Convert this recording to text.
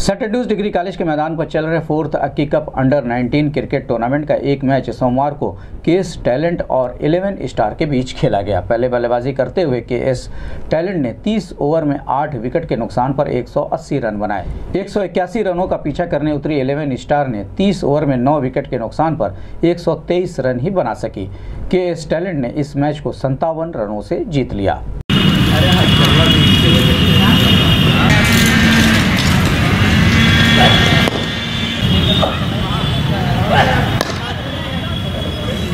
सटेड्यूस degree college के मैदान पर चल रहे fourth Akki cup under 19 cricket tournament का एक मैच सोमवार को केएस टैलेंट और 11 स्टार के बीच खेला गया। पहले बल्लेबाजी करते हुए के एस टैलेंट ने 30 ओवर में 8 विकेट के नुकसान पर 180 रन बनाए। एक सौ इक्यासी रनों का पीछा करने उतरी 11 स्टार ने 30 ओवर में 9 विकेट के नुकसान पर 123 रन ही बना सकी। के एस टैलेंट ने इस मैच को संतावन रनों से जीत लिया।